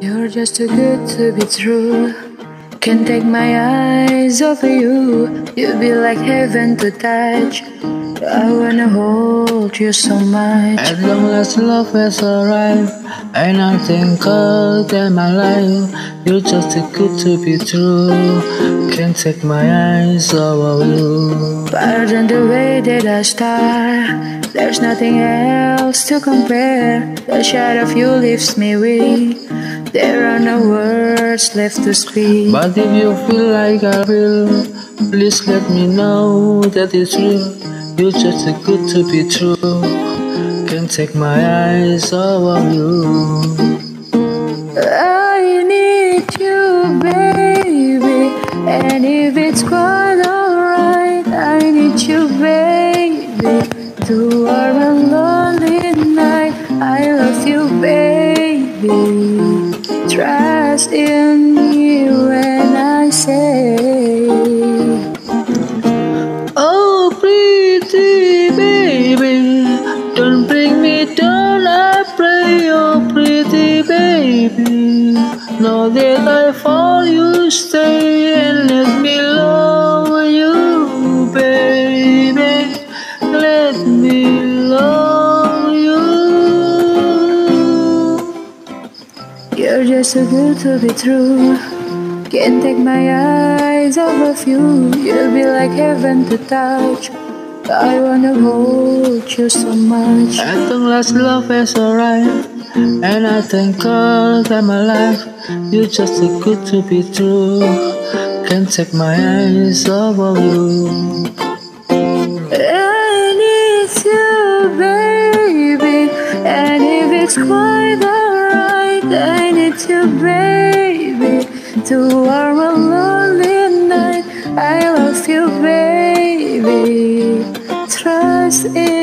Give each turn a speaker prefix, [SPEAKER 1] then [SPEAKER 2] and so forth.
[SPEAKER 1] You're just too good to be true. Can't take my eyes off of you. You'd be like heaven to touch. I wanna hold you so much.
[SPEAKER 2] As long as love has arrived, ain't nothing cold in my life. You're just too good to be true. Can't take my eyes off of you.
[SPEAKER 1] Pardon the way that I start. There's nothing else to compare. The shot of you leaves me weak. There are no words left to speak.
[SPEAKER 2] But if you feel like I feel, please let me know that it's real. You're just too good to be true. Can't take my eyes off of you.
[SPEAKER 1] I need you, baby. And if it's quite alright, I need you, baby. To our lonely night, I love you, baby. Trust in you when I say,
[SPEAKER 2] Oh, pretty baby, don't bring me down. I pray, oh, pretty baby. Know that I fall, you stay and let me
[SPEAKER 1] You're too good to be true. Can't take my eyes off of you. You'll be like heaven to touch. I wanna hold you so much.
[SPEAKER 2] At long last, love has arrived, and I thank God I'm alive. You're just too good to be true. Can't take my eyes off of you.
[SPEAKER 1] I need you, baby. And if it's quite alright, I need you, baby. To our lonely night, I love you, baby. Trust in